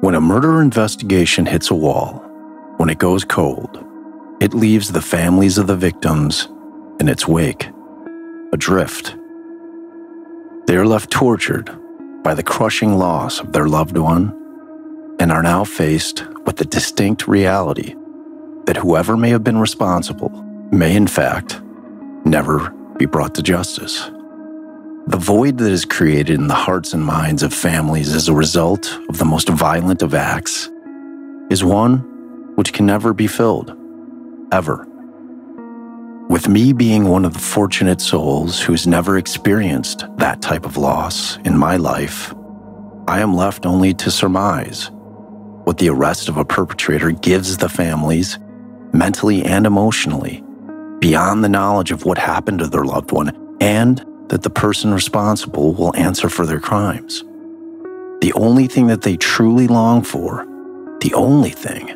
When a murder investigation hits a wall, when it goes cold, it leaves the families of the victims in its wake, adrift. They are left tortured by the crushing loss of their loved one and are now faced with the distinct reality that whoever may have been responsible may, in fact, never be brought to justice. The void that is created in the hearts and minds of families as a result of the most violent of acts is one which can never be filled, ever. With me being one of the fortunate souls who's never experienced that type of loss in my life, I am left only to surmise what the arrest of a perpetrator gives the families, mentally and emotionally, beyond the knowledge of what happened to their loved one and that the person responsible will answer for their crimes. The only thing that they truly long for, the only thing,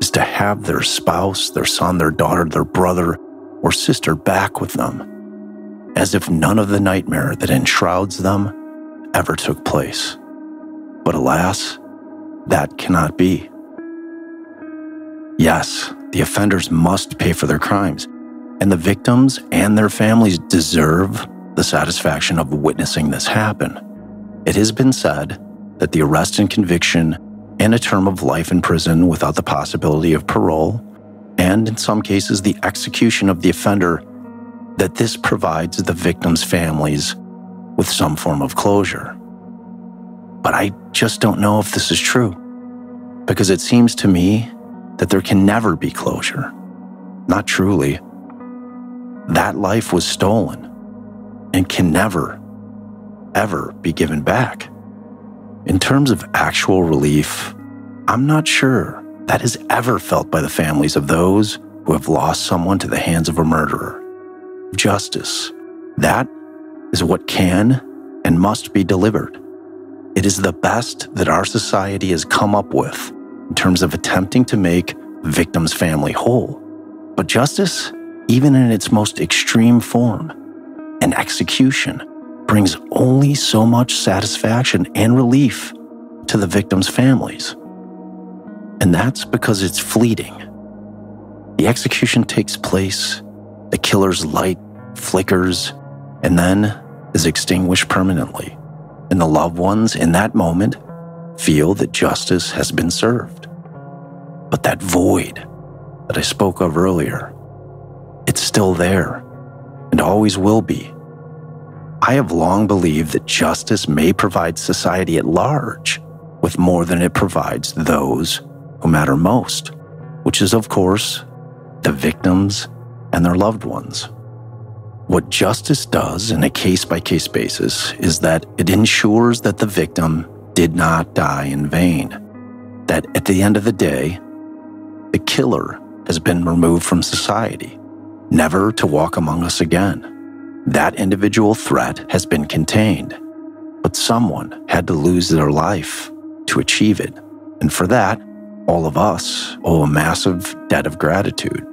is to have their spouse, their son, their daughter, their brother, or sister back with them, as if none of the nightmare that enshrouds them ever took place. But alas, that cannot be. Yes, the offenders must pay for their crimes, and the victims and their families deserve the satisfaction of witnessing this happen. It has been said that the arrest and conviction and a term of life in prison without the possibility of parole, and in some cases the execution of the offender, that this provides the victims' families with some form of closure. But I just don't know if this is true, because it seems to me that there can never be closure. Not truly. That life was stolen and can never, ever be given back. In terms of actual relief, I'm not sure that is ever felt by the families of those who have lost someone to the hands of a murderer. Justice, that is what can and must be delivered. It is the best that our society has come up with in terms of attempting to make victim's family whole. But justice, even in its most extreme form, and execution, brings only so much satisfaction and relief to the victim's families. And that's because it's fleeting. The execution takes place, the killer's light flickers, and then is extinguished permanently. And the loved ones in that moment feel that justice has been served. But that void that I spoke of earlier, it's still there and always will be. I have long believed that justice may provide society at large with more than it provides those who matter most, which is, of course, the victims and their loved ones. What justice does in a case by case basis is that it ensures that the victim did not die in vain, that at the end of the day, the killer has been removed from society, never to walk among us again. That individual threat has been contained, but someone had to lose their life to achieve it. And for that, all of us owe a massive debt of gratitude.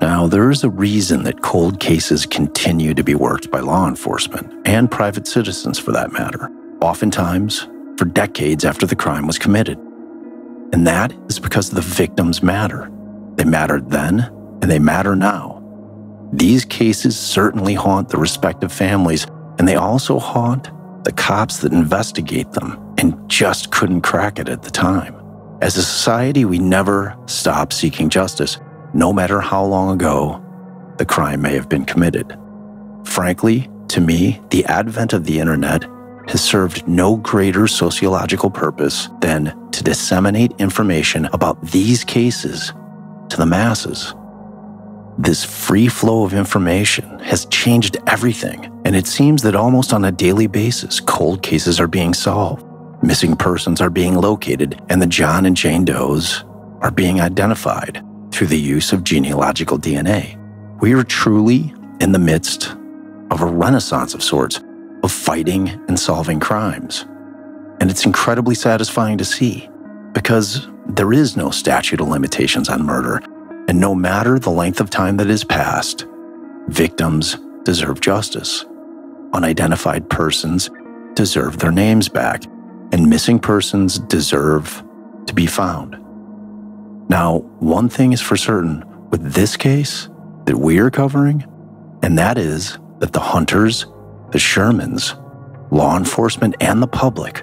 Now, there is a reason that cold cases continue to be worked by law enforcement and private citizens for that matter, oftentimes for decades after the crime was committed. And that is because the victims matter. They mattered then, and they matter now. These cases certainly haunt the respective families, and they also haunt the cops that investigate them and just couldn't crack it at the time. As a society, we never stop seeking justice, no matter how long ago the crime may have been committed. Frankly, to me, the advent of the internet has served no greater sociological purpose than to disseminate information about these cases to the masses. This free flow of information has changed everything, and it seems that almost on a daily basis, cold cases are being solved, missing persons are being located, and the John and Jane Does are being identified through the use of genealogical DNA. We are truly in the midst of a renaissance of sorts of fighting and solving crimes. And it's incredibly satisfying to see because there is no statute of limitations on murder. And no matter the length of time that has passed, victims deserve justice. Unidentified persons deserve their names back. And missing persons deserve to be found. Now, one thing is for certain with this case that we are covering, and that is that the hunters, the Shermans, law enforcement, and the public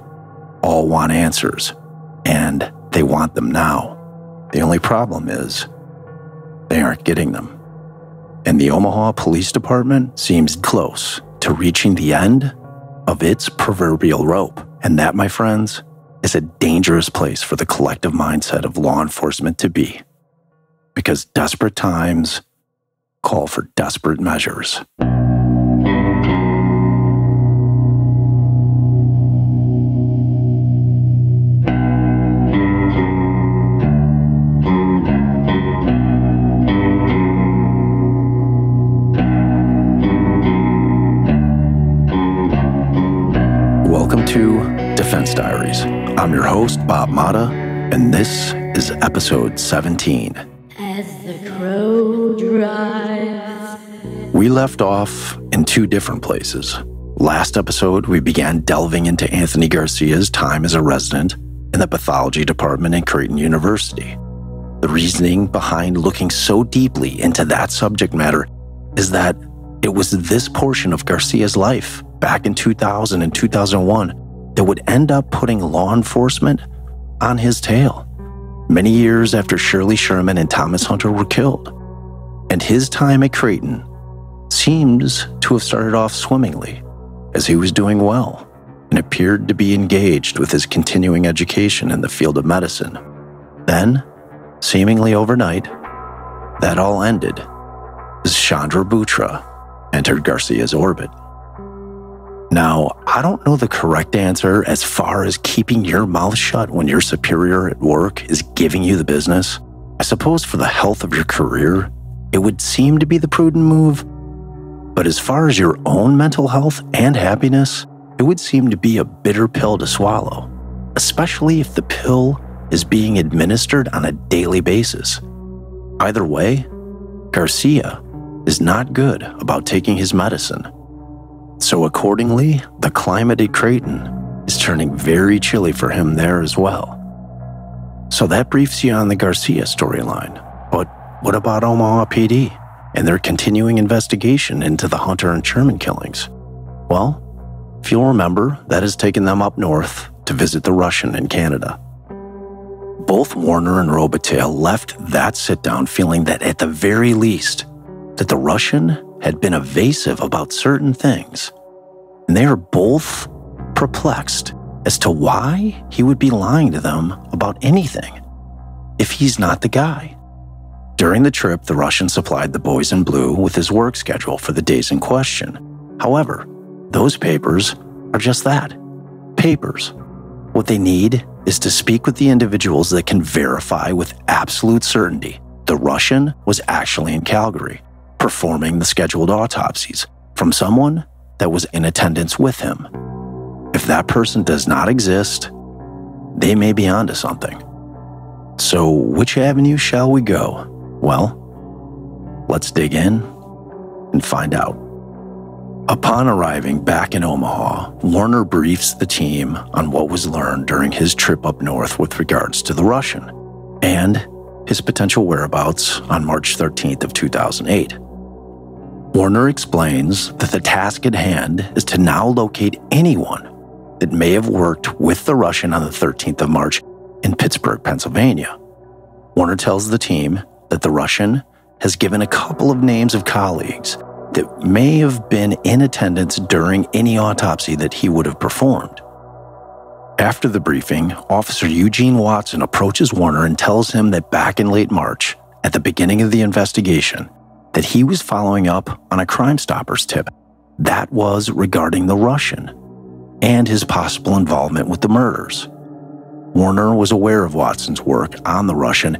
all want answers, and they want them now. The only problem is they aren't getting them. And the Omaha Police Department seems close to reaching the end of its proverbial rope. And that, my friends, is a dangerous place for the collective mindset of law enforcement to be. Because desperate times call for desperate measures. I'm your host, Bob Motta, and this is episode 17. As the crow drives. We left off in two different places. Last episode, we began delving into Anthony Garcia's time as a resident in the pathology department at Creighton University. The reasoning behind looking so deeply into that subject matter is that it was this portion of Garcia's life back in 2000 and 2001 that would end up putting law enforcement on his tail many years after Shirley Sherman and Thomas Hunter were killed. And his time at Creighton seems to have started off swimmingly, as he was doing well and appeared to be engaged with his continuing education in the field of medicine. Then, seemingly overnight, that all ended as Chhanda Bewtra entered Garcia's orbit. Now, I don't know the correct answer as far as keeping your mouth shut when your superior at work is giving you the business. I suppose for the health of your career, it would seem to be the prudent move. But as far as your own mental health and happiness, it would seem to be a bitter pill to swallow, especially if the pill is being administered on a daily basis. Either way, Garcia is not good about taking his medicine so, accordingly, the climate at Creighton is turning very chilly for him there as well. So, that briefs you on the Garcia storyline. But what about Omaha PD and their continuing investigation into the Hunter and Sherman killings? Well, if you'll remember, that has taken them up north to visit the Russian in Canada. Both Warner and Robitaille left that sit down feeling that at the very least, that the Russian had been evasive about certain things, and they are both perplexed as to why he would be lying to them about anything if he's not the guy. During the trip, the Russian supplied the boys in blue with his work schedule for the days in question. However, those papers are just that papers. What they need is to speak with the individuals that can verify with absolute certainty the Russian was actually in Calgary performing the scheduled autopsies from someone that was in attendance with him. If that person does not exist, they may be onto something. So, which avenue shall we go? Well, let's dig in and find out. Upon arriving back in Omaha, Warner briefs the team on what was learned during his trip up north with regards to the Russian and his potential whereabouts on March 13th of 2008. Warner explains that the task at hand is to now locate anyone that may have worked with the Russian on the 13th of March in Pittsburgh, Pennsylvania. Warner tells the team that the Russian has given a couple of names of colleagues that may have been in attendance during any autopsy that he would have performed. After the briefing, Officer Eugene Watson approaches Warner and tells him that back in late March, at the beginning of the investigation, that he was following up on a Crime Stoppers tip. That was regarding the Russian and his possible involvement with the murders. Warner was aware of Watson's work on the Russian,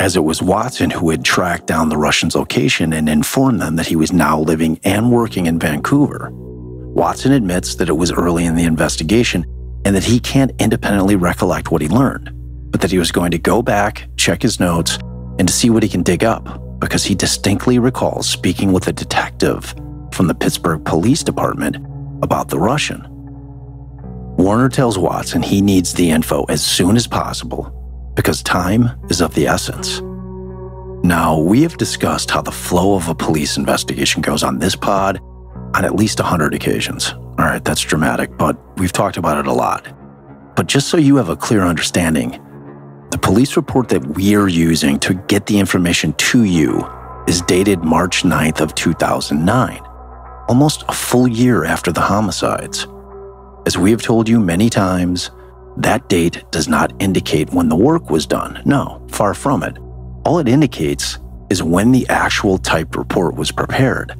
as it was Watson who had tracked down the Russian's location and informed them that he was now living and working in Vancouver. Watson admits that it was early in the investigation and that he can't independently recollect what he learned, but that he was going to go back, check his notes, and to see what he can dig up because he distinctly recalls speaking with a detective from the Pittsburgh Police Department about the Russian. Warner tells Watson he needs the info as soon as possible because time is of the essence. Now, we have discussed how the flow of a police investigation goes on this pod on at least 100 occasions. All right, that's dramatic, but we've talked about it a lot. But just so you have a clear understanding, the police report that we are using to get the information to you is dated March 9th of 2009, almost a full year after the homicides. As we have told you many times, that date does not indicate when the work was done. No, far from it. All it indicates is when the actual typed report was prepared.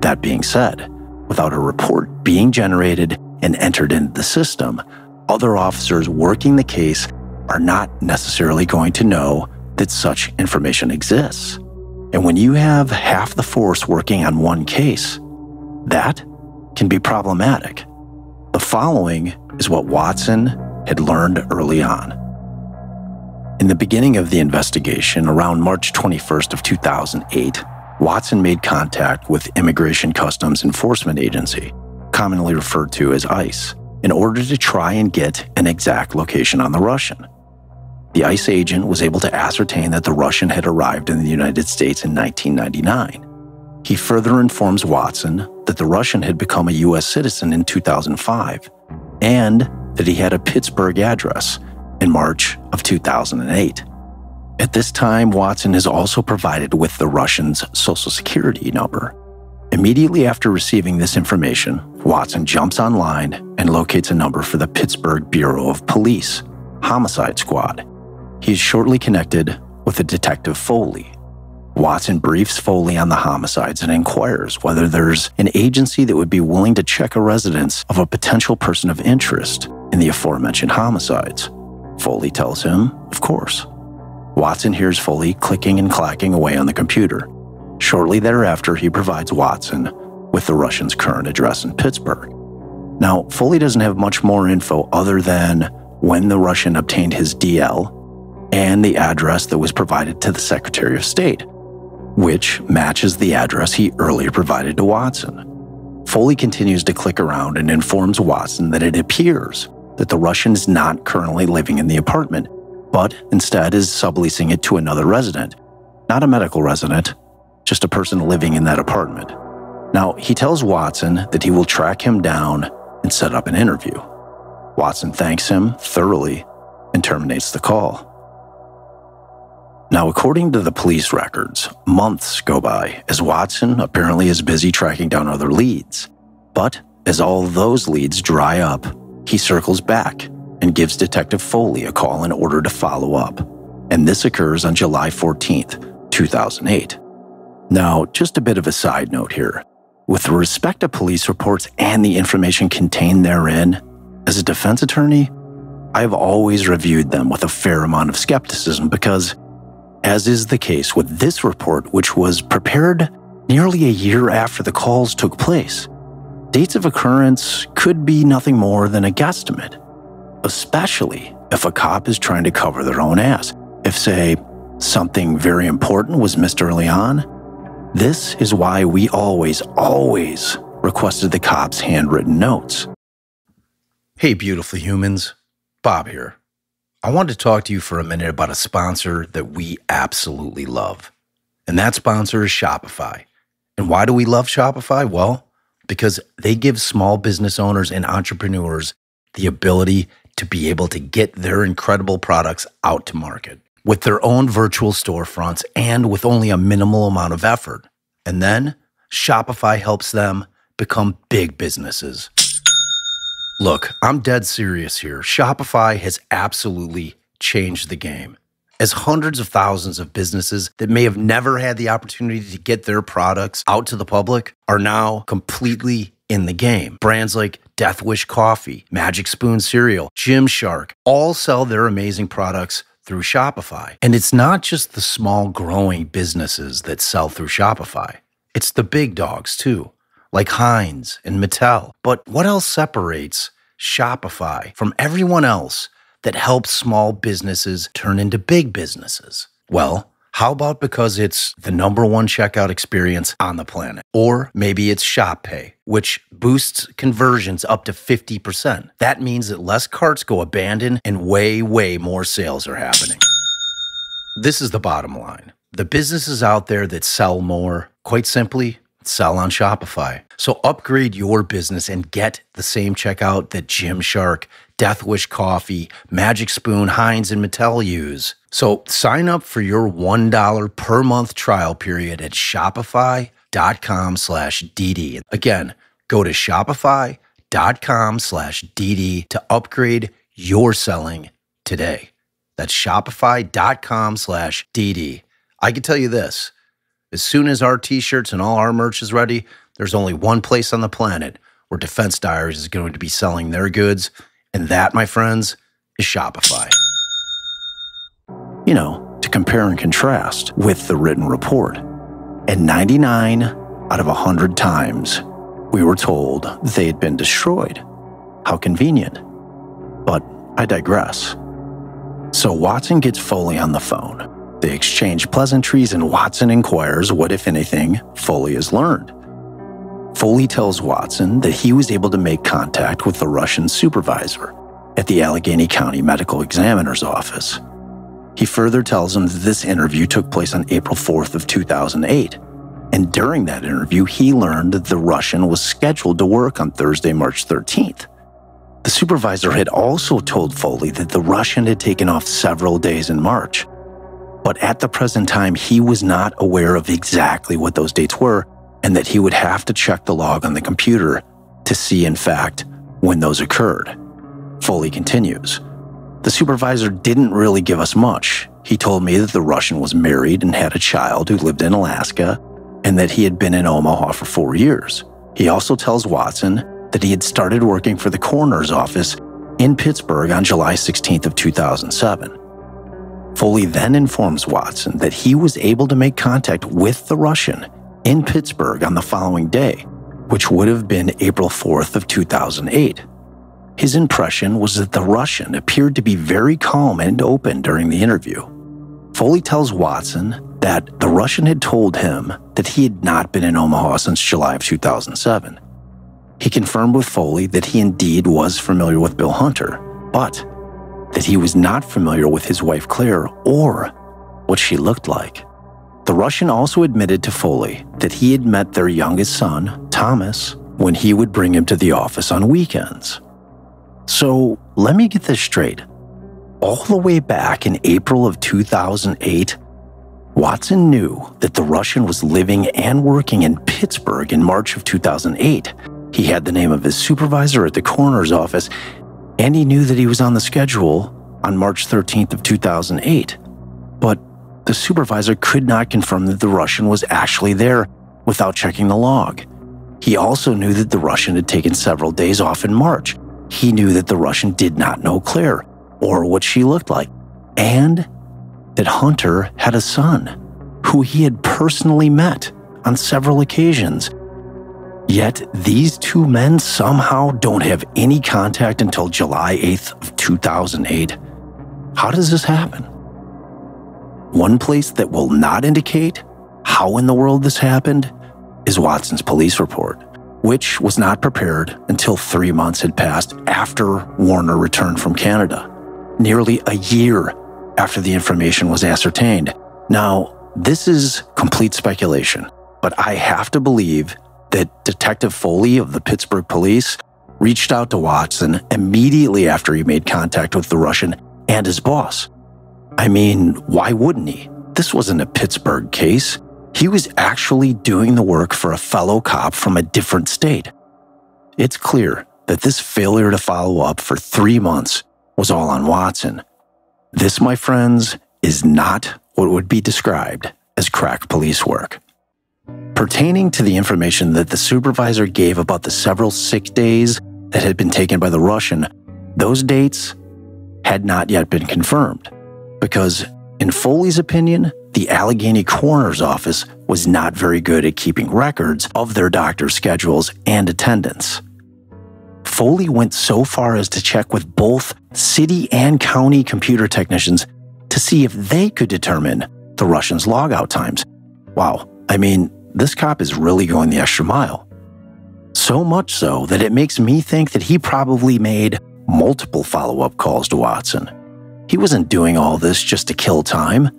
That being said, without a report being generated and entered into the system, other officers working the case are not necessarily going to know that such information exists. And when you have half the force working on one case, that can be problematic. The following is what Watson had learned early on. In the beginning of the investigation, around March 21st of 2008, Watson made contact with Immigration Customs Enforcement Agency, commonly referred to as ICE, in order to try and get an exact location on the Russian. The ICE agent was able to ascertain that the Russian had arrived in the United States in 1999. He further informs Watson that the Russian had become a U.S. citizen in 2005 and that he had a Pittsburgh address in March of 2008. At this time, Watson is also provided with the Russian's social security number. Immediately after receiving this information, Watson jumps online and locates a number for the Pittsburgh Bureau of Police, Homicide Squad. He is shortly connected with a Detective Foley. Watson briefs Foley on the homicides and inquires whether there's an agency that would be willing to check a residence of a potential person of interest in the aforementioned homicides. Foley tells him, of course. Watson hears Foley clicking and clacking away on the computer. Shortly thereafter, he provides Watson with the Russian's current address in Pittsburgh. Now, Foley doesn't have much more info other than when the Russian obtained his DL and the address that was provided to the Secretary of State, which matches the address he earlier provided to Watson. Foley continues to click around and informs Watson that it appears that the Russian is not currently living in the apartment, but instead is subleasing it to another resident. Not a medical resident, just a person living in that apartment. Now, he tells Watson that he will track him down and set up an interview. Watson thanks him thoroughly and terminates the call. Now, according to the police records, months go by as Watson apparently is busy tracking down other leads. But as all those leads dry up, he circles back and gives Detective Foley a call in order to follow up. And this occurs on July 14th, 2008. Now, just a bit of a side note here. With respect to police reports and the information contained therein, as a defense attorney, I've always reviewed them with a fair amount of skepticism because, as is the case with this report, which was prepared nearly a year after the calls took place, dates of occurrence could be nothing more than a guesstimate, especially if a cop is trying to cover their own ass. If, say, something very important was missed early on, this is why we always, always requested the cops' handwritten notes. Hey, beautiful humans. Bob here. I wanted to talk to you for a minute about a sponsor that we absolutely love. And that sponsor is Shopify. And why do we love Shopify? Well, because they give small business owners and entrepreneurs the ability to be able to get their incredible products out to market with their own virtual storefronts and with only a minimal amount of effort. And then Shopify helps them become big businesses. Look, I'm dead serious here. Shopify has absolutely changed the game as hundreds of thousands of businesses that may have never had the opportunity to get their products out to the public are now completely in the game. Brands like Death Wish Coffee, Magic Spoon Cereal, Gymshark all sell their amazing products through Shopify. And it's not just the small growing businesses that sell through Shopify, it's the big dogs too, like Heinz and Mattel. But what else separates Shopify from everyone else? that helps small businesses turn into big businesses? Well, How about because it's the number one checkout experience on the planet? Or maybe it's Shop Pay, which boosts conversions up to 50%. That means that less carts go abandoned and way, way more sales are happening. This is the bottom line. The businesses out there that sell more, quite simply, sell on Shopify. So upgrade your business and get the same checkout that Gymshark, Death Wish Coffee, Magic Spoon, Heinz, and Mattel use. So sign up for your $1 per month trial period at shopify.com slash DD. Again, go to shopify.com slash DD to upgrade your selling today. That's shopify.com slash DD. I can tell you this as soon as our t shirts and all our merch is ready, there's only one place on the planet where Defense Diaries is going to be selling their goods, and that, my friends, is Shopify. You know, to compare and contrast with the written report. And 99 out of 100 times, we were told they had been destroyed. How convenient. But I digress. So Watson gets Foley on the phone they exchange pleasantries, and Watson inquires what, if anything, Foley has learned. Foley tells Watson that he was able to make contact with the Russian supervisor at the Allegheny County Medical Examiner's office. He further tells him that this interview took place on April 4th of 2008, and during that interview, he learned that the Russian was scheduled to work on Thursday, March 13th. The supervisor had also told Foley that the Russian had taken off several days in March, but at the present time, he was not aware of exactly what those dates were and that he would have to check the log on the computer to see, in fact, when those occurred. Foley continues. The supervisor didn't really give us much. He told me that the Russian was married and had a child who lived in Alaska and that he had been in Omaha for four years. He also tells Watson that he had started working for the coroner's office in Pittsburgh on July 16th of 2007. Foley then informs Watson that he was able to make contact with the Russian in Pittsburgh on the following day, which would have been April 4th of 2008. His impression was that the Russian appeared to be very calm and open during the interview. Foley tells Watson that the Russian had told him that he had not been in Omaha since July of 2007. He confirmed with Foley that he indeed was familiar with Bill Hunter, but that he was not familiar with his wife Claire or what she looked like. The Russian also admitted to Foley that he had met their youngest son, Thomas, when he would bring him to the office on weekends. So let me get this straight. All the way back in April of 2008, Watson knew that the Russian was living and working in Pittsburgh in March of 2008. He had the name of his supervisor at the coroner's office and he knew that he was on the schedule on March 13th of 2008. But the supervisor could not confirm that the Russian was actually there without checking the log. He also knew that the Russian had taken several days off in March. He knew that the Russian did not know Claire or what she looked like, and that Hunter had a son who he had personally met on several occasions Yet these two men somehow don't have any contact until July 8th of 2008. How does this happen? One place that will not indicate how in the world this happened is Watson's police report, which was not prepared until three months had passed after Warner returned from Canada, nearly a year after the information was ascertained. Now, this is complete speculation, but I have to believe that Detective Foley of the Pittsburgh police reached out to Watson immediately after he made contact with the Russian and his boss. I mean, why wouldn't he? This wasn't a Pittsburgh case. He was actually doing the work for a fellow cop from a different state. It's clear that this failure to follow up for three months was all on Watson. This, my friends, is not what would be described as crack police work. Pertaining to the information that the supervisor gave about the several sick days that had been taken by the Russian, those dates had not yet been confirmed. Because, in Foley's opinion, the Allegheny coroner's office was not very good at keeping records of their doctor's schedules and attendance. Foley went so far as to check with both city and county computer technicians to see if they could determine the Russians' logout times. Wow, I mean, this cop is really going the extra mile. So much so that it makes me think that he probably made multiple follow up calls to Watson. He wasn't doing all this just to kill time.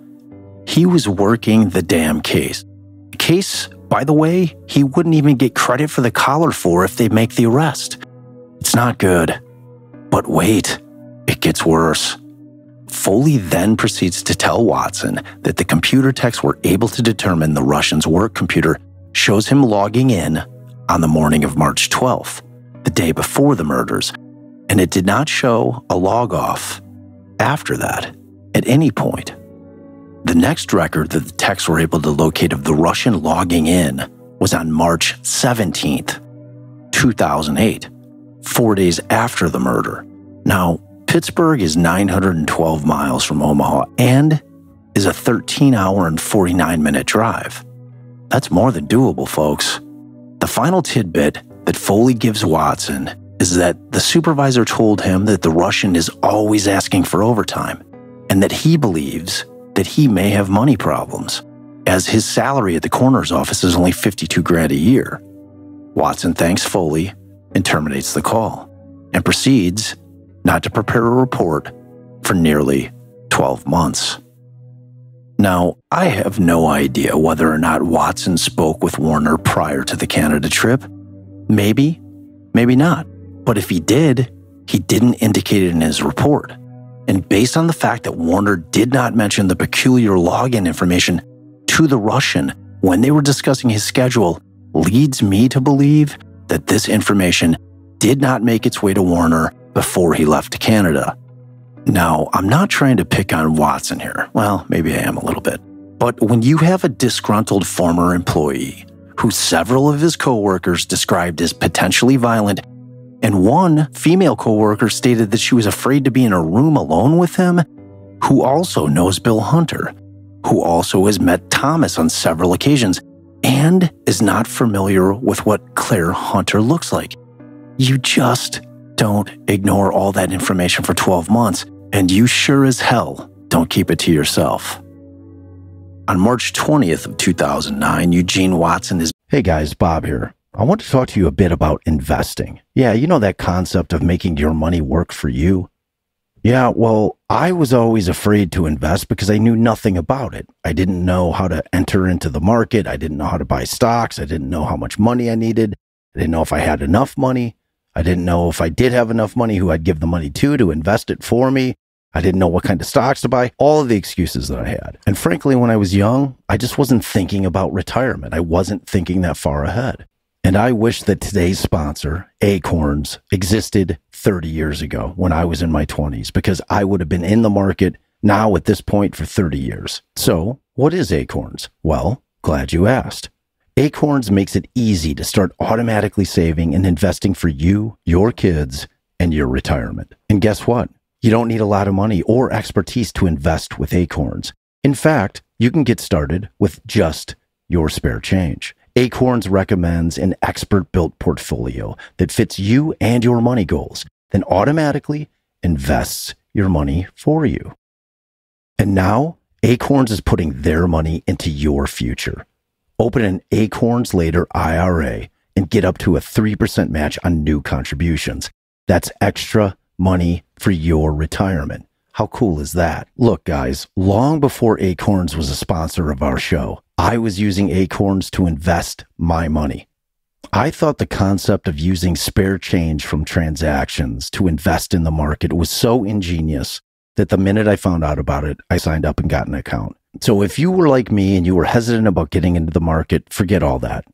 He was working the damn case. A case, by the way, he wouldn't even get credit for the collar for if they make the arrest. It's not good. But wait, it gets worse. Foley then proceeds to tell Watson that the computer techs were able to determine the Russian's work computer shows him logging in on the morning of March 12th, the day before the murders, and it did not show a log off after that at any point. The next record that the techs were able to locate of the Russian logging in was on March 17th, 2008, four days after the murder. Now, Pittsburgh is 912 miles from Omaha and is a 13 hour and 49 minute drive. That's more than doable, folks. The final tidbit that Foley gives Watson is that the supervisor told him that the Russian is always asking for overtime and that he believes that he may have money problems, as his salary at the coroner's office is only 52 grand a year. Watson thanks Foley and terminates the call and proceeds not to prepare a report for nearly 12 months. Now, I have no idea whether or not Watson spoke with Warner prior to the Canada trip. Maybe, maybe not. But if he did, he didn't indicate it in his report. And based on the fact that Warner did not mention the peculiar login information to the Russian when they were discussing his schedule, leads me to believe that this information did not make its way to Warner before he left to Canada. Now, I'm not trying to pick on Watson here. Well, maybe I am a little bit. But when you have a disgruntled former employee who several of his coworkers described as potentially violent, and one female coworker stated that she was afraid to be in a room alone with him, who also knows Bill Hunter, who also has met Thomas on several occasions, and is not familiar with what Claire Hunter looks like. You just don't ignore all that information for 12 months, and you sure as hell don't keep it to yourself. On March 20th of 2009, Eugene Watson is Hey guys, Bob here. I want to talk to you a bit about investing. Yeah, you know that concept of making your money work for you? Yeah, well, I was always afraid to invest because I knew nothing about it. I didn't know how to enter into the market. I didn't know how to buy stocks. I didn't know how much money I needed. I didn't know if I had enough money. I didn't know if I did have enough money, who I'd give the money to to invest it for me. I didn't know what kind of stocks to buy, all of the excuses that I had. And frankly, when I was young, I just wasn't thinking about retirement. I wasn't thinking that far ahead. And I wish that today's sponsor, Acorns, existed 30 years ago when I was in my 20s because I would have been in the market now at this point for 30 years. So, what is Acorns? Well, glad you asked. Acorns makes it easy to start automatically saving and investing for you, your kids, and your retirement. And guess what? You don't need a lot of money or expertise to invest with Acorns. In fact, you can get started with just your spare change. Acorns recommends an expert built portfolio that fits you and your money goals, then automatically invests your money for you. And now, Acorns is putting their money into your future. Open an Acorns Later IRA and get up to a 3% match on new contributions. That's extra money for your retirement. How cool is that? Look, guys, long before Acorns was a sponsor of our show, I was using Acorns to invest my money. I thought the concept of using spare change from transactions to invest in the market was so ingenious that the minute I found out about it, I signed up and got an account. So if you were like me and you were hesitant about getting into the market, forget all that.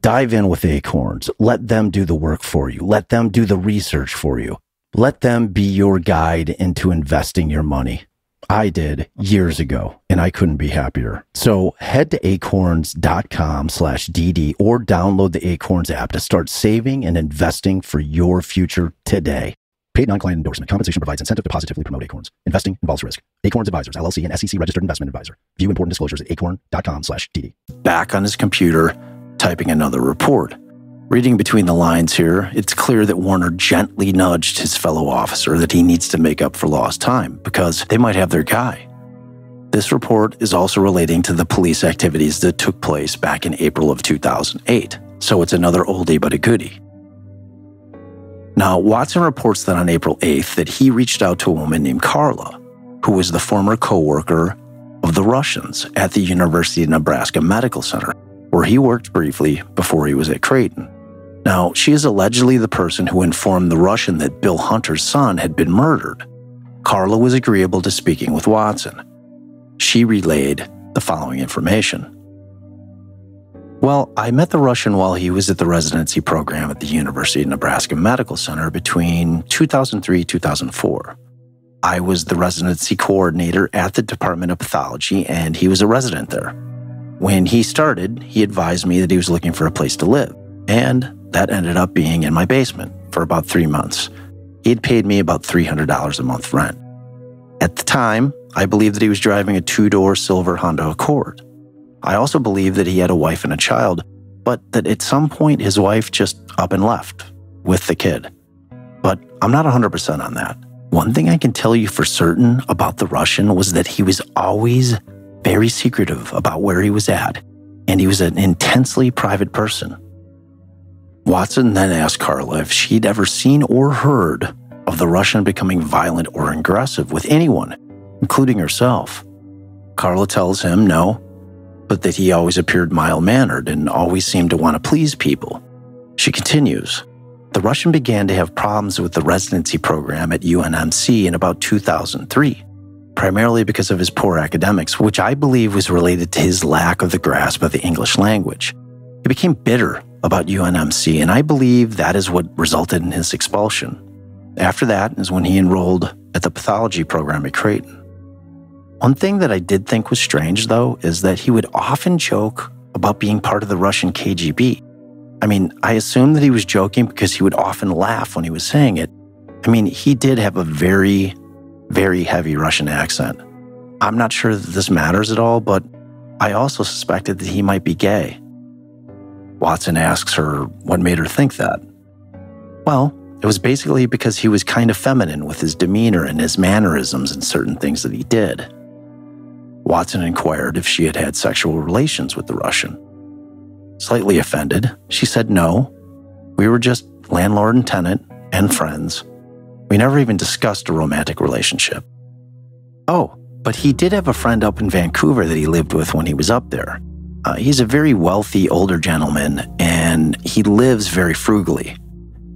Dive in with Acorns. Let them do the work for you. Let them do the research for you. Let them be your guide into investing your money. I did years ago and I couldn't be happier. So head to acorns.com slash DD or download the Acorns app to start saving and investing for your future today. Paid non-client endorsement. Compensation provides incentive to positively promote Acorns. Investing involves risk. Acorns Advisors, LLC, and SEC registered investment advisor. View important disclosures at acorn.com slash DD. back on his computer, typing another report. Reading between the lines here, it's clear that Warner gently nudged his fellow officer that he needs to make up for lost time because they might have their guy. This report is also relating to the police activities that took place back in April of 2008, so it's another oldie but a goodie. Now, Watson reports that on April 8th that he reached out to a woman named Carla, who was the former co-worker of the Russians at the University of Nebraska Medical Center, where he worked briefly before he was at Creighton. Now, she is allegedly the person who informed the Russian that Bill Hunter's son had been murdered. Carla was agreeable to speaking with Watson. She relayed the following information. Well, I met the Russian while he was at the residency program at the University of Nebraska Medical Center between 2003 2004. I was the residency coordinator at the Department of Pathology, and he was a resident there. When he started, he advised me that he was looking for a place to live, and that ended up being in my basement for about three months. He had paid me about $300 a month rent. At the time, I believed that he was driving a two door silver Honda Accord. I also believe that he had a wife and a child, but that at some point his wife just up and left with the kid. But I'm not 100% on that. One thing I can tell you for certain about the Russian was that he was always very secretive about where he was at, and he was an intensely private person. Watson then asked Carla if she'd ever seen or heard of the Russian becoming violent or aggressive with anyone, including herself. Carla tells him no, but that he always appeared mild mannered and always seemed to want to please people. She continues The Russian began to have problems with the residency program at UNMC in about 2003, primarily because of his poor academics, which I believe was related to his lack of the grasp of the English language. He became bitter about UNMC, and I believe that is what resulted in his expulsion. After that is when he enrolled at the pathology program at Creighton. One thing that I did think was strange, though, is that he would often joke about being part of the Russian KGB. I mean, I assumed that he was joking because he would often laugh when he was saying it. I mean, he did have a very, very heavy Russian accent. I'm not sure that this matters at all, but I also suspected that he might be gay. Watson asks her what made her think that. Well, it was basically because he was kind of feminine with his demeanor and his mannerisms and certain things that he did. Watson inquired if she had had sexual relations with the Russian. Slightly offended, she said no. We were just landlord and tenant and friends. We never even discussed a romantic relationship. Oh, but he did have a friend up in Vancouver that he lived with when he was up there. Uh, he's a very wealthy older gentleman and he lives very frugally.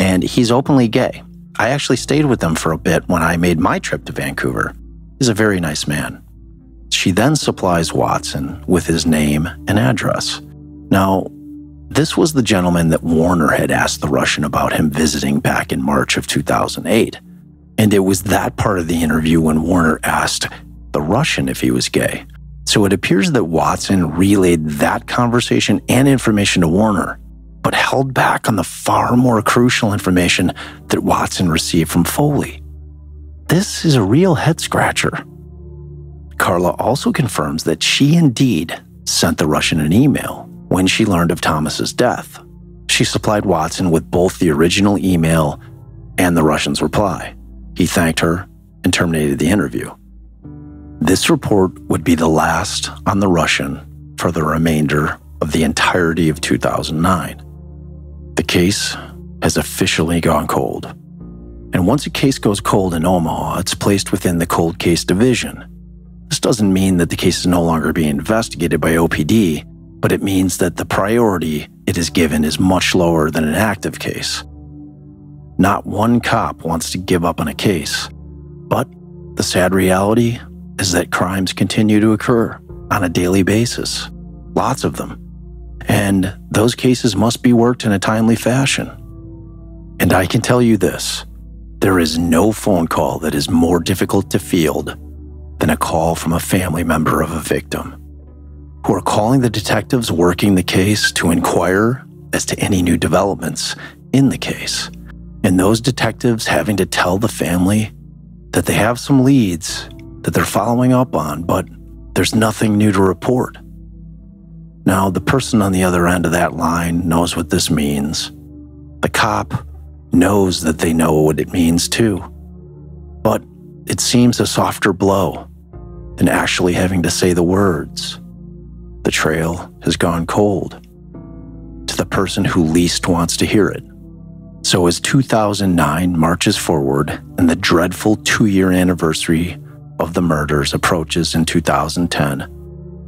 And he's openly gay. I actually stayed with him for a bit when I made my trip to Vancouver. He's a very nice man. She then supplies Watson with his name and address. Now, this was the gentleman that Warner had asked the Russian about him visiting back in March of 2008. And it was that part of the interview when Warner asked the Russian if he was gay. So it appears that Watson relayed that conversation and information to Warner, but held back on the far more crucial information that Watson received from Foley. This is a real head scratcher. Carla also confirms that she indeed sent the Russian an email when she learned of Thomas's death. She supplied Watson with both the original email and the Russian's reply. He thanked her and terminated the interview. This report would be the last on the Russian for the remainder of the entirety of 2009. The case has officially gone cold. And once a case goes cold in Omaha, it's placed within the cold case division this doesn't mean that the case is no longer being investigated by OPD, but it means that the priority it is given is much lower than an active case. Not one cop wants to give up on a case, but the sad reality is that crimes continue to occur on a daily basis, lots of them, and those cases must be worked in a timely fashion. And I can tell you this there is no phone call that is more difficult to field than a call from a family member of a victim, who are calling the detectives working the case to inquire as to any new developments in the case. And those detectives having to tell the family that they have some leads that they're following up on, but there's nothing new to report. Now, the person on the other end of that line knows what this means. The cop knows that they know what it means too. It seems a softer blow than actually having to say the words. The trail has gone cold to the person who least wants to hear it. So, as 2009 marches forward and the dreadful two year anniversary of the murders approaches in 2010,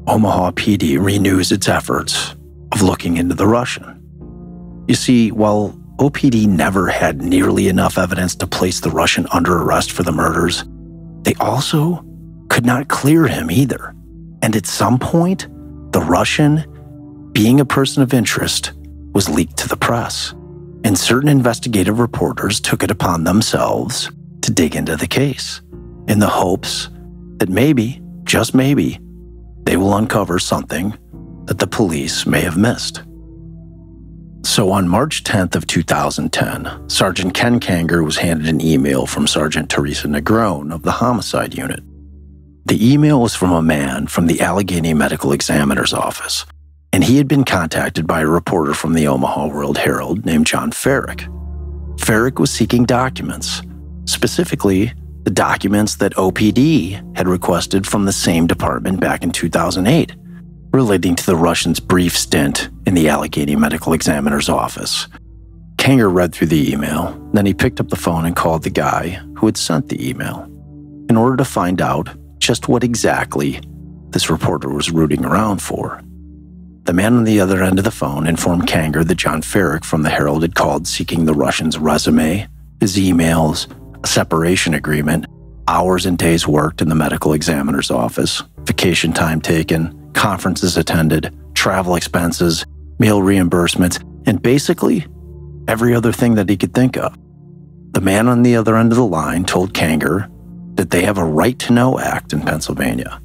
Omaha PD renews its efforts of looking into the Russian. You see, while OPD never had nearly enough evidence to place the Russian under arrest for the murders, they also could not clear him either. And at some point, the Russian, being a person of interest, was leaked to the press. And certain investigative reporters took it upon themselves to dig into the case in the hopes that maybe, just maybe, they will uncover something that the police may have missed. So on March 10th of 2010, Sergeant Ken Kanger was handed an email from Sergeant Teresa Negron of the Homicide Unit. The email was from a man from the Allegheny Medical Examiner's office, and he had been contacted by a reporter from the Omaha World Herald named John Ferak. Ferak was seeking documents, specifically the documents that OPD had requested from the same department back in 2008 relating to the Russians' brief stint in the Allegheny Medical Examiner's office. Kanger read through the email, then he picked up the phone and called the guy who had sent the email in order to find out just what exactly this reporter was rooting around for. The man on the other end of the phone informed Kanger that John Ferak from the Herald had called seeking the Russian's resume, his emails, a separation agreement, hours and days worked in the medical examiner's office, vacation time taken, conferences attended, travel expenses, meal reimbursements, and basically every other thing that he could think of. The man on the other end of the line told Kanger that they have a right to know act in Pennsylvania.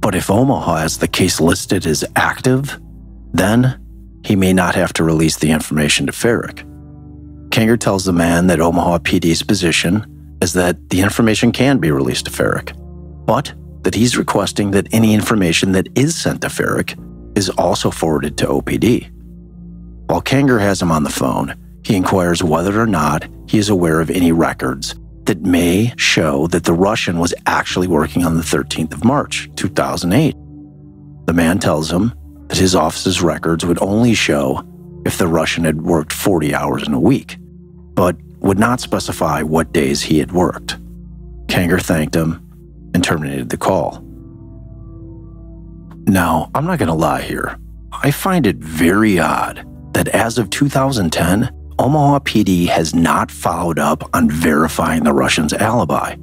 But if Omaha has the case listed as active, then he may not have to release the information to Ferak. Kanger tells the man that Omaha PD's position is that the information can be released to Ferak, but that he's requesting that any information that is sent to Ferak is also forwarded to OPD. While Kanger has him on the phone, he inquires whether or not he is aware of any records that may show that the Russian was actually working on the 13th of March, 2008. The man tells him that his office's records would only show if the Russian had worked 40 hours in a week, but would not specify what days he had worked. Kanger thanked him and terminated the call. Now, I'm not going to lie here. I find it very odd that as of 2010, Omaha PD has not followed up on verifying the Russians' alibi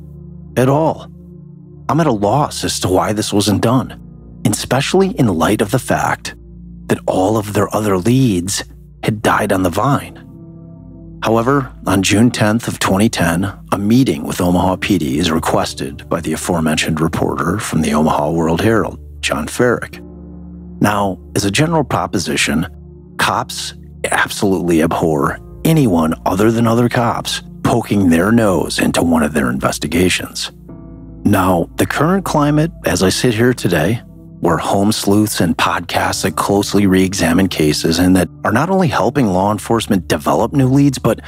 at all. I'm at a loss as to why this wasn't done, especially in light of the fact that all of their other leads had died on the vine. However, on June 10th of 2010, a meeting with Omaha PD is requested by the aforementioned reporter from the Omaha World Herald, John Ferak. Now, as a general proposition, cops absolutely abhor anyone other than other cops poking their nose into one of their investigations. Now, the current climate, as I sit here today, where home sleuths and podcasts that closely re examine cases and that are not only helping law enforcement develop new leads, but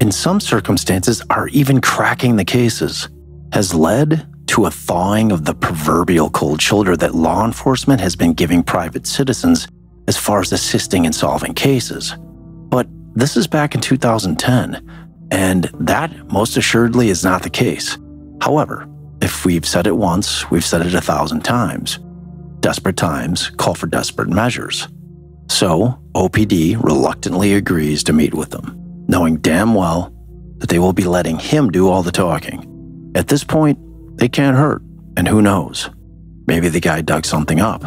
in some circumstances are even cracking the cases, has led to a thawing of the proverbial cold shoulder that law enforcement has been giving private citizens as far as assisting in solving cases. But this is back in 2010, and that most assuredly is not the case. However, if we've said it once, we've said it a thousand times. Desperate times call for desperate measures. So, OPD reluctantly agrees to meet with them, knowing damn well that they will be letting him do all the talking. At this point, they can't hurt, and who knows? Maybe the guy dug something up.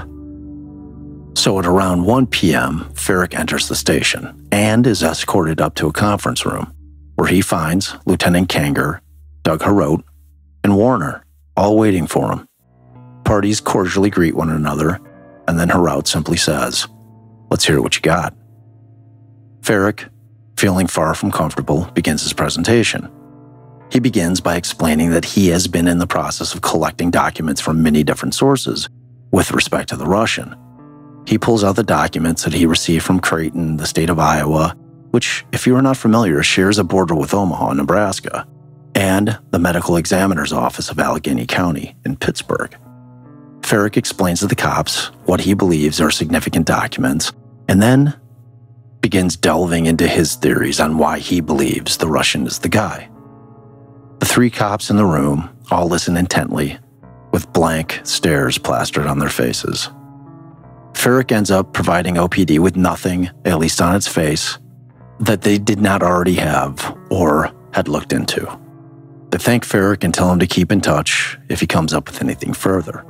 So at around 1 p.m., Ferak enters the station and is escorted up to a conference room where he finds Lieutenant Kanger, Doug Herout, and Warner all waiting for him parties cordially greet one another, and then Herout simply says, Let's hear what you got. Ferak, feeling far from comfortable, begins his presentation. He begins by explaining that he has been in the process of collecting documents from many different sources with respect to the Russian. He pulls out the documents that he received from Creighton, the state of Iowa, which, if you are not familiar, shares a border with Omaha, Nebraska, and the medical examiner's office of Allegheny County in Pittsburgh. Ferak explains to the cops what he believes are significant documents and then begins delving into his theories on why he believes the Russian is the guy. The three cops in the room all listen intently, with blank stares plastered on their faces. Ferak ends up providing OPD with nothing, at least on its face, that they did not already have or had looked into. They thank Ferak and tell him to keep in touch if he comes up with anything further.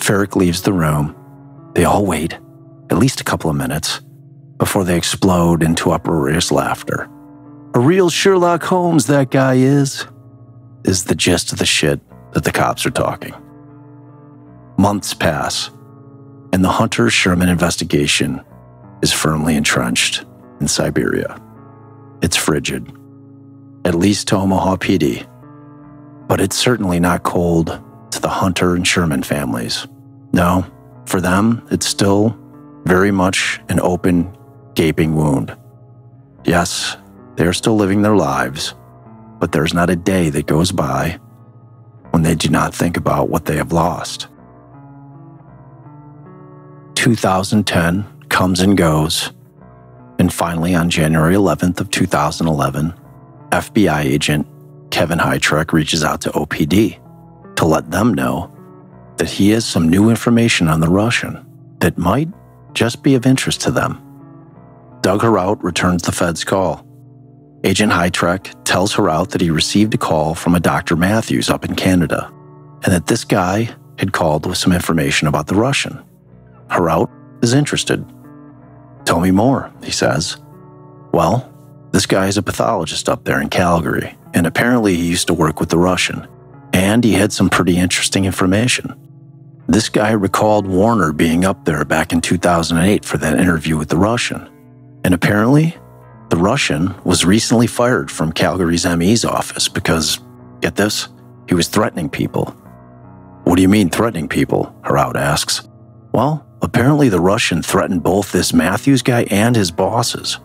Ferak leaves the room. They all wait, at least a couple of minutes, before they explode into uproarious laughter. A real Sherlock Holmes, that guy is, is the gist of the shit that the cops are talking. Months pass, and the Hunter Sherman investigation is firmly entrenched in Siberia. It's frigid, at least to Omaha PD, but it's certainly not cold to the Hunter and Sherman families. No, for them, it's still very much an open, gaping wound. Yes, they are still living their lives, but there's not a day that goes by when they do not think about what they have lost. 2010 comes and goes, and finally on January 11th of 2011, FBI agent Kevin Hytrek reaches out to OPD to let them know that he has some new information on the Russian that might just be of interest to them. Doug Heraut returns the Fed's call. Agent Hytrek tells Heraut that he received a call from a Dr. Matthews up in Canada, and that this guy had called with some information about the Russian. Heraut is interested. Tell me more, he says. Well, this guy is a pathologist up there in Calgary, and apparently he used to work with the Russian, and he had some pretty interesting information. This guy recalled Warner being up there back in 2008 for that interview with the Russian. And apparently, the Russian was recently fired from Calgary's ME's office because, get this, he was threatening people. What do you mean threatening people? Heraut asks. Well, apparently the Russian threatened both this Matthews guy and his bosses.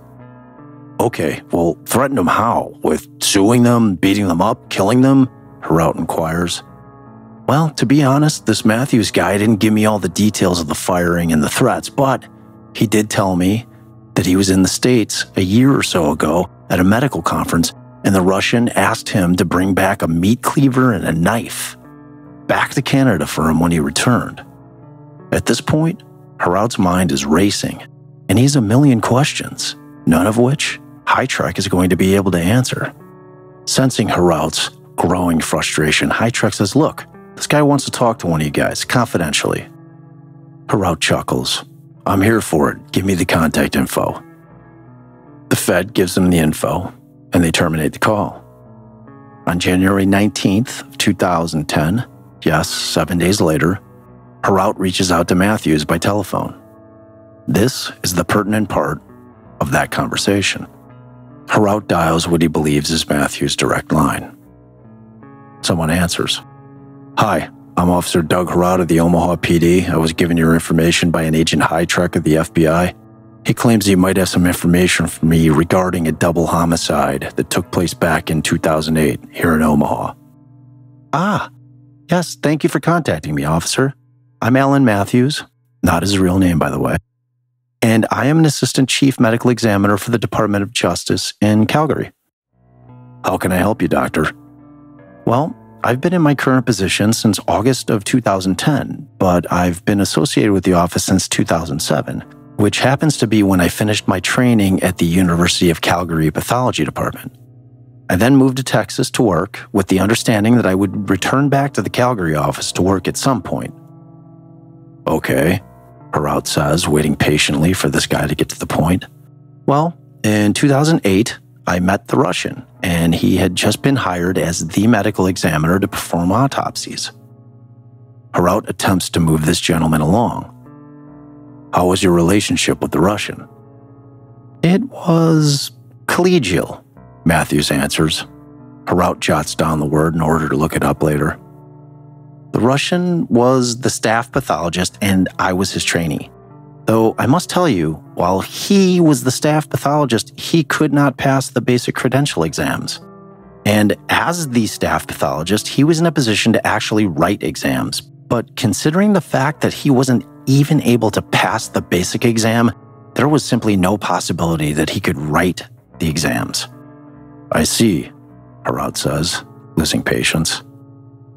Okay, well, threatened them how? With suing them, beating them up, killing them? Heraut inquires. Well, to be honest, this Matthews guy didn't give me all the details of the firing and the threats, but he did tell me that he was in the States a year or so ago at a medical conference, and the Russian asked him to bring back a meat cleaver and a knife back to Canada for him when he returned. At this point, Heraut's mind is racing, and he has a million questions, none of which Hytrek is going to be able to answer. Sensing Heraut's growing frustration, Hytrek says, Look, this guy wants to talk to one of you guys, confidentially. Heraut chuckles. I'm here for it. Give me the contact info. The Fed gives them the info, and they terminate the call. On January 19th, 2010, yes, seven days later, Heraut reaches out to Matthews by telephone. This is the pertinent part of that conversation. Heraut dials what he believes is Matthews' direct line. Someone answers. Hi, I'm Officer Doug Heraut of the Omaha PD. I was given your information by an Agent Hytrek of the FBI. He claims he might have some information for me regarding a double homicide that took place back in 2008 here in Omaha. Ah, yes, thank you for contacting me, officer. I'm Alan Matthews, not his real name, by the way, and I am an Assistant Chief Medical Examiner for the Department of Justice in Calgary. How can I help you, Doctor? Well, I've been in my current position since August of 2010, but I've been associated with the office since 2007, which happens to be when I finished my training at the University of Calgary Pathology Department. I then moved to Texas to work with the understanding that I would return back to the Calgary office to work at some point. Okay, Heraut says, waiting patiently for this guy to get to the point. Well, in 2008, I met the Russian, and he had just been hired as the medical examiner to perform autopsies. Heraut attempts to move this gentleman along. How was your relationship with the Russian? It was collegial, Matthews answers. Heraut jots down the word in order to look it up later. The Russian was the staff pathologist, and I was his trainee. Though I must tell you, while he was the staff pathologist, he could not pass the basic credential exams. And as the staff pathologist, he was in a position to actually write exams, But considering the fact that he wasn't even able to pass the basic exam, there was simply no possibility that he could write the exams. I see, Heraut says, losing patience.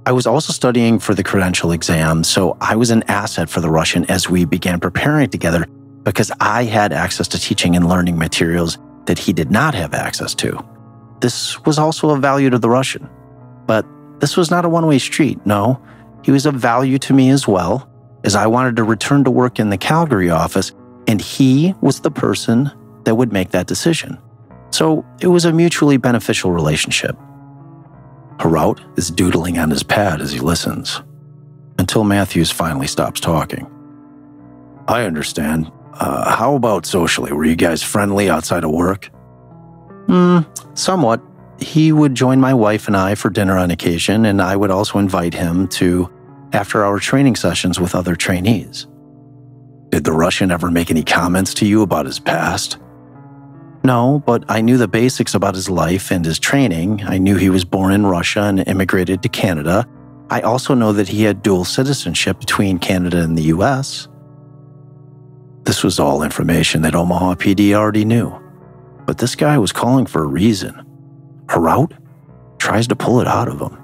I was also studying for the credential exam, so I was an asset for the Russian as we began preparing together because I had access to teaching and learning materials that he did not have access to. This was also of value to the Russian. But this was not a one way street, no. He was of value to me as well, as I wanted to return to work in the Calgary office, and he was the person that would make that decision. So it was a mutually beneficial relationship. Heraut is doodling on his pad as he listens, until Matthews finally stops talking. I understand. Uh, how about socially? Were you guys friendly outside of work? Hmm, somewhat. He would join my wife and I for dinner on occasion, and I would also invite him to after hour training sessions with other trainees. Did the Russian ever make any comments to you about his past? No, but I knew the basics about his life and his training. I knew he was born in Russia and immigrated to Canada. I also know that he had dual citizenship between Canada and the US. This was all information that Omaha PD already knew. But this guy was calling for a reason. Heraut tries to pull it out of him.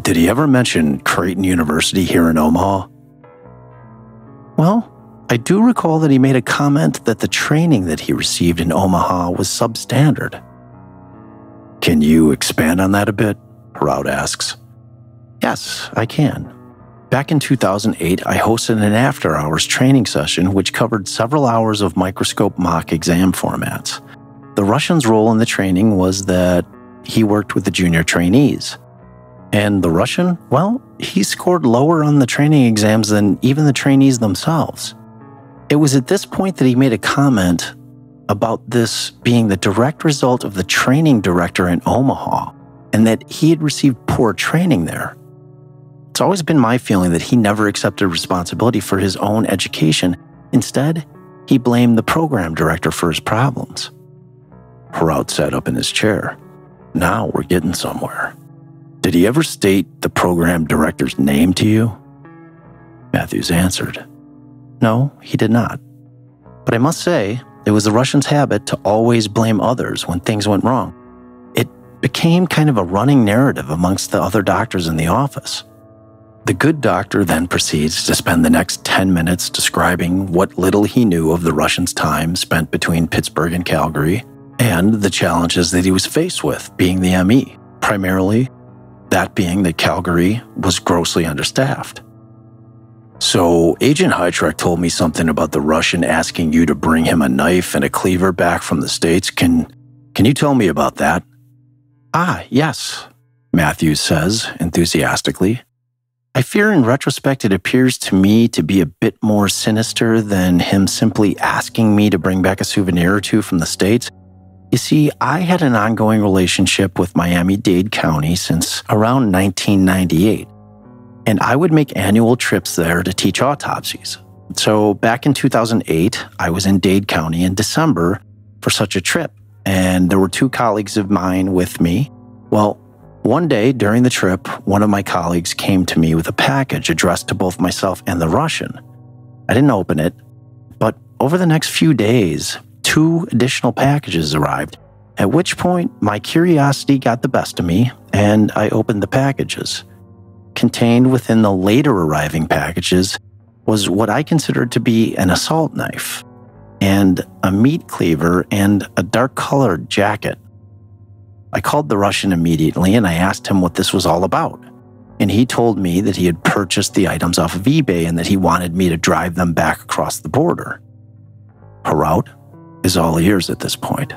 Did he ever mention Creighton University here in Omaha? Well, I do recall that he made a comment that the training that he received in Omaha was substandard. Can you expand on that a bit? Heraut asks. Yes, I can. Back in 2008, I hosted an after hours training session which covered several hours of microscope mock exam formats. The Russian's role in the training was that he worked with the junior trainees. And the Russian, well, he scored lower on the training exams than even the trainees themselves. It was at this point that he made a comment about this being the direct result of the training director in Omaha and that he had received poor training there. It's always been my feeling that he never accepted responsibility for his own education. Instead, he blamed the program director for his problems. Heraut sat up in his chair. Now we're getting somewhere. Did he ever state the program director's name to you? Matthews answered. No, he did not. But I must say, it was the Russians' habit to always blame others when things went wrong. It became kind of a running narrative amongst the other doctors in the office. The good doctor then proceeds to spend the next 10 minutes describing what little he knew of the Russians' time spent between Pittsburgh and Calgary and the challenges that he was faced with being the ME, primarily that being that Calgary was grossly understaffed. So, Agent Hytrek told me something about the Russian asking you to bring him a knife and a cleaver back from the States. Can, can you tell me about that? Ah, yes, Matthews says enthusiastically. I fear in retrospect it appears to me to be a bit more sinister than him simply asking me to bring back a souvenir or two from the States. You see, I had an ongoing relationship with Miami Dade County since around 1998, and I would make annual trips there to teach autopsies. So back in 2008, I was in Dade County in December for such a trip, and there were two colleagues of mine with me. Well, one day during the trip, one of my colleagues came to me with a package addressed to both myself and the Russian. I didn't open it, but over the next few days, two additional packages arrived, at which point my curiosity got the best of me and I opened the packages. Contained within the later arriving packages was what I considered to be an assault knife and a meat cleaver and a dark colored jacket. I called the Russian immediately and I asked him what this was all about. And he told me that he had purchased the items off of eBay and that he wanted me to drive them back across the border. Heraut is all ears at this point.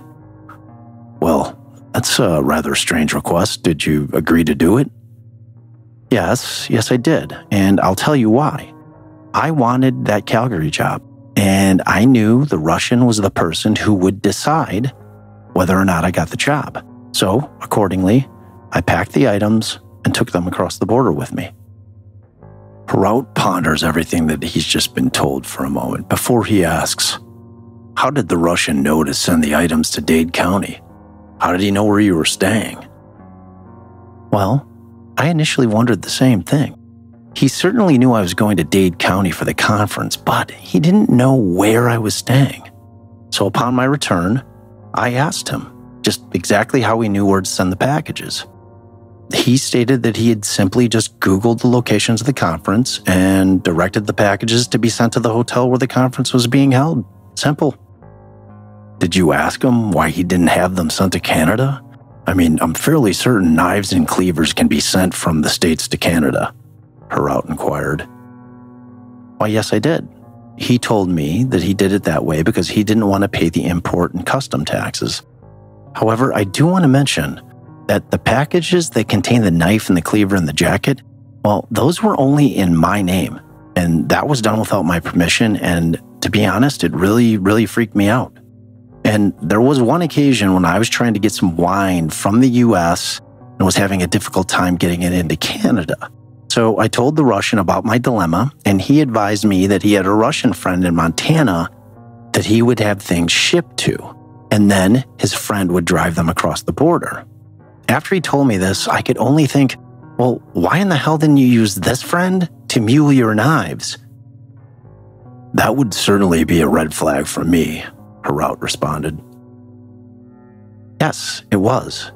Well, that's a rather strange request. Did you agree to do it? Yes, yes, I did. And I'll tell you why. I wanted that Calgary job, and I knew the Russian was the person who would decide whether or not I got the job. So, accordingly, I packed the items and took them across the border with me. Heraut ponders everything that he's just been told for a moment before he asks, how did the Russian know to send the items to Dade County? How did he know where you were staying? Well, I initially wondered the same thing. He certainly knew I was going to Dade County for the conference, but he didn't know where I was staying. So upon my return, I asked him just exactly how he knew where to send the packages. He stated that he had simply just Googled the locations of the conference and directed the packages to be sent to the hotel where the conference was being held. Simple. Did you ask him why he didn't have them sent to Canada? I mean, I'm fairly certain knives and cleavers can be sent from the States to Canada, Heraut inquired. Why, yes, I did. He told me that he did it that way because he didn't want to pay the import and custom taxes. However, I do want to mention that the packages that contain the knife and the cleaver and the jacket, well, those were only in my name. And that was done without my permission. And to be honest, it really, really freaked me out. And there was one occasion when I was trying to get some wine from the US and was having a difficult time getting it into Canada. So I told the Russian about my dilemma, and he advised me that he had a Russian friend in Montana that he would have things shipped to, and then his friend would drive them across the border. After he told me this, I could only think, well, why in the hell didn't you use this friend to mule your knives? That would certainly be a red flag for me, Heraut responded. Yes, it was.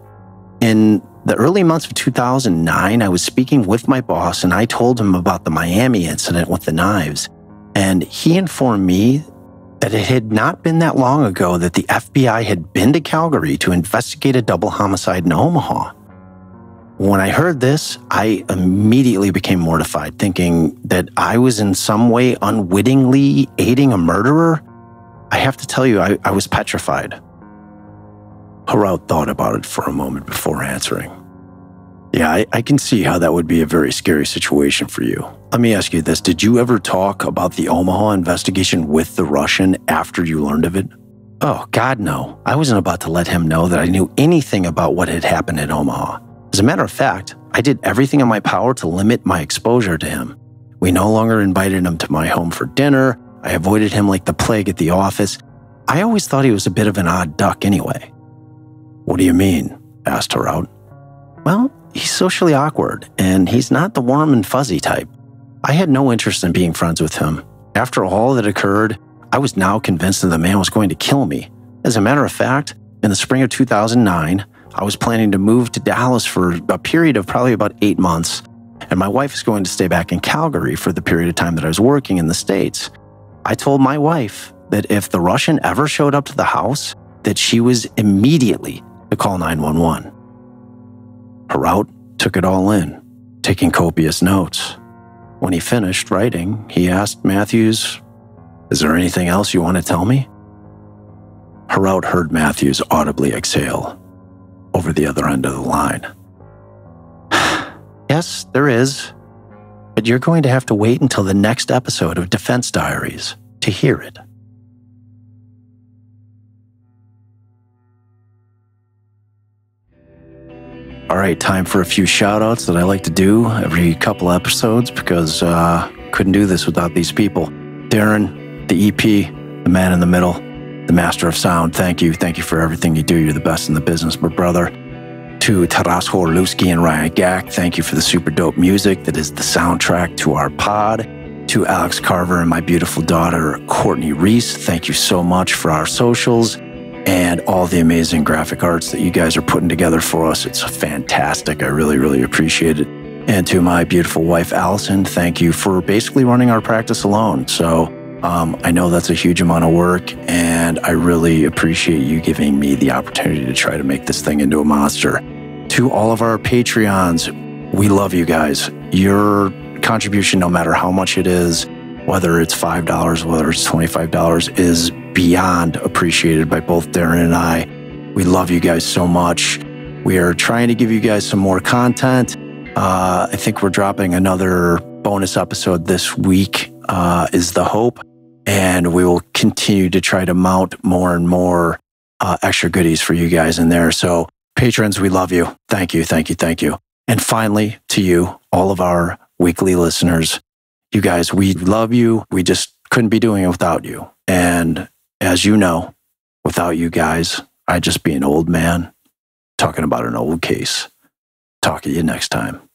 In the early months of 2009, I was speaking with my boss and I told him about the Miami incident with the knives. And he informed me that it had not been that long ago that the FBI had been to Calgary to investigate a double homicide in Omaha. When I heard this, I immediately became mortified, thinking that I was in some way unwittingly aiding a murderer. I have to tell you, I, I was petrified. Heraut thought about it for a moment before answering. Yeah, I, I, can see how that would be a very scary situation for you. Let me ask you this Did you ever talk about the Omaha investigation with the Russian after you learned of it? Oh, God, no. I wasn't about to let him know that I knew anything about what had happened in Omaha. As a matter of fact, I did everything in my power to limit my exposure to him. We no longer invited him to my home for dinner. I avoided him like the plague at the office. I always thought he was a bit of an odd duck anyway. What do you mean? asked Heraut. Well, he's socially awkward, and he's not the warm and fuzzy type. I had no interest in being friends with him. After all that occurred, I was now convinced that the man was going to kill me. As a matter of fact, in the spring of 2009, I was planning to move to Dallas for a period of probably about eight months, and my wife is going to stay back in Calgary for the period of time that I was working in the States. I told my wife that if the Russian ever showed up to the house, that she was immediately to call 911. Heraut took it all in, taking copious notes. When he finished writing, he asked Matthews, Is there anything else you want to tell me? Heraut heard Matthews audibly exhale over the other end of the line. yes, there is. But you're going to have to wait until the next episode of Defense Diaries to hear it. All right, time for a few shout outs that I like to do every couple episodes because uh couldn't do this without these people. Darren, the EP, the man in the middle, the master of sound. Thank you. Thank you for everything you do. You're the best in the business, my brother. To Taras Horluski and Ryan Gack, thank you for the super dope music that is the soundtrack to our pod. To Alex Carver and my beautiful daughter, Courtney Reese, thank you so much for our socials and all the amazing graphic arts that you guys are putting together for us. It's fantastic. I really, really appreciate it. And to my beautiful wife, Allison, thank you for basically running our practice alone. So um, I know that's a huge amount of work, and I really appreciate you giving me the opportunity to try to make this thing into a monster. To all of our Patreons, we love you guys. Your contribution, no matter how much it is, whether it's $5, whether it's $25, is beyond appreciated by both Darren and I. We love you guys so much. We are trying to give you guys some more content. Uh, I think we're dropping another bonus episode this week, uh, is the hope. And we will continue to try to mount more and more uh, extra goodies for you guys in there. So, patrons, we love you. Thank you, thank you, thank you. And finally, to you, all of our weekly listeners, you guys, we love you. We just couldn't be doing it without you. And as you know, without you guys, I'd just be an old man talking about an old case. Talk to you next time.